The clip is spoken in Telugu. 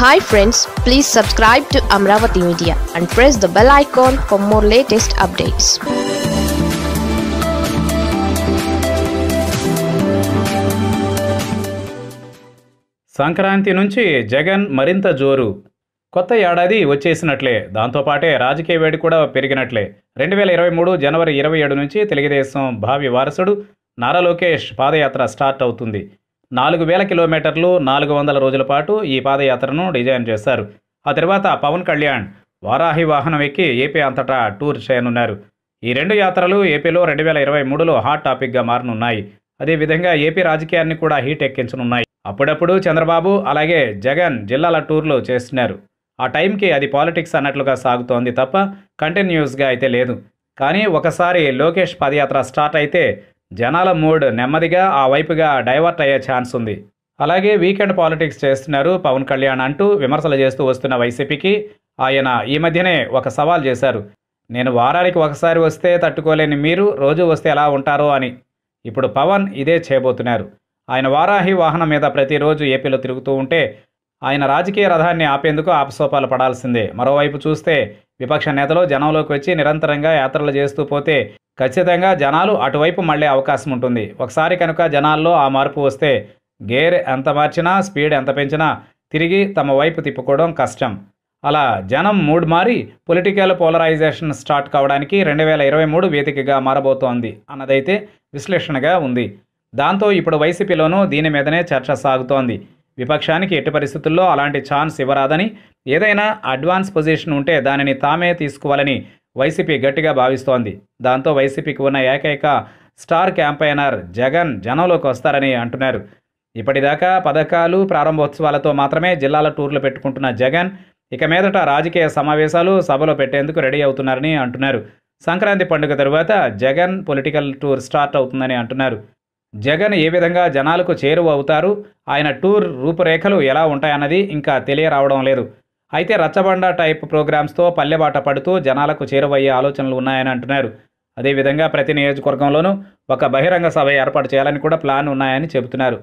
Hi friends please subscribe to Amaravati media and press the bell icon for more latest updates Sankranti నుంచి జగన్ మరింత జోరు. కొత్త ఏడాది వచ్చేసినట్లే. దాంతోపాటే రాజకీయ వేడి కూడా పెరిగినట్లే. రెండు వేల ఇరవై మూడు జనవరి ఇరవై ఏడు నుంచి తెలుగుదేశం భావి వారసుడు నారా లోకేష్ పాదయాత్ర స్టార్ట్ అవుతుంది. నాలుగు వేల కిలోమీటర్లు నాలుగు వందల రోజుల పాటు ఈ పాదయాత్రను డిజైన్ చేశారు. ఆ తర్వాత పవన్ కళ్యాణ్ వారాహి వాహనం ఎక్కి ఏపీ అంతటా టూర్ చేయనున్నారు. ఈ రెండు యాత్రలు ఏపీలో రెండు వేల ఇరవై మూడులో హాట్ టాపిక్గా మారనున్నాయి. అదేవిధంగా ఏపీ రాజకీయాన్ని కూడా హీట్ ఎక్కించనున్నాయి. అప్పుడప్పుడు చంద్రబాబు అలాగే జగన్ జిల్లాల టూర్లు చేస్తున్నారు ఆ టైంకి అది పాలిటిక్స్ అన్నట్లుగా సాగుతోంది తప్ప కంటిన్యూస్గా అయితే లేదు. కానీ ఒకసారి లోకేష్ పాదయాత్ర స్టార్ట్ అయితే జనాల మూడ్ నెమ్మదిగా ఆ వైపుగా డైవర్ట్ అయ్యే ఛాన్స్ ఉంది. అలాగే వీకెండ్ పాలిటిక్స్ చేస్తున్నారు పవన్ కళ్యాణ్ అంటూ విమర్శలు చేస్తూ వస్తున్న వైసీపీకి ఆయన ఈ మధ్యనే ఒక సవాల్ చేశారు. నేను వారానికి ఒకసారి వస్తే తట్టుకోలేని మీరు రోజు వస్తే ఎలా ఉంటారో అని. ఇప్పుడు పవన్ ఇదే చేయబోతున్నారు. ఆయన వారాహి వాహనం మీద ప్రతిరోజు ఏపీలో తిరుగుతూ ఉంటే ఆయన రాజకీయ రథాన్ని ఆపేందుకు ఆపసోపాలు పడాల్సిందే. మరోవైపు చూస్తే విపక్ష నేతలు జనంలోకి వచ్చి నిరంతరంగా యాత్రలు చేస్తూ పోతే ఖచ్చితంగా జనాలు అటువైపు మళ్ళే అవకాశం ఉంటుంది. ఒకసారి కనుక జనాల్లో ఆ మార్పు వస్తే గేర్ ఎంత మార్చినా స్పీడ్ ఎంత పెంచినా తిరిగి తమ వైపు తిప్పుకోవడం కష్టం. అలా జనం మూడ్ మారి పొలిటికల్ పోలరైజేషన్ స్టార్ట్ కావడానికి రెండు వేల ఇరవై మూడు వేదికగా మారబోతోంది అన్నదైతే విశ్లేషణగా ఉంది. దాంతో ఇప్పుడు వైసీపీలోనూ దీని మీదనే చర్చ సాగుతోంది. విపక్షానికి ఎట్టి పరిస్థితుల్లో అలాంటి ఛాన్స్ ఇవ్వరాదని ఏదైనా అడ్వాన్స్ పొజిషన్ ఉంటే దానిని తామే తీసుకోవాలని వైసీపీ గట్టిగా భావిస్తోంది. దాంతో వైసీపీకి ఉన్న ఏకైక స్టార్ క్యాంపైనర్ జగన్ జనంలోకి వస్తారని అంటున్నారు. ఇప్పటిదాకా పథకాలు ప్రారంభోత్సవాలతో మాత్రమే జిల్లాల టూర్లు పెట్టుకుంటున్న జగన్ ఇక మీదట రాజకీయ సమావేశాలు సభలో పెట్టేందుకు రెడీ అవుతున్నారని అంటున్నారు. సంక్రాంతి పండుగ తరువాత జగన్ పొలిటికల్ టూర్ స్టార్ట్ అవుతుందని అంటున్నారు. జగన్ ఏ విధంగా జనాలకు చేరువ అవుతారు? ఆయన టూర్ రూపురేఖలు ఎలా ఉంటాయన్నది ఇంకా తెలియరావడం లేదు. అయితే రచ్చబండ టైప్ ప్రోగ్రామ్స్తో పల్లెబాట పడుతూ జనాలకు చేరువయ్యే ఆలోచనలు ఉన్నాయని అంటున్నారు. అదేవిధంగా ప్రతి నియోజకవర్గంలోనూ ఒక బహిరంగ సభ ఏర్పాటు చేయాలని కూడా ప్లాన్ ఉన్నాయని చెబుతున్నారు.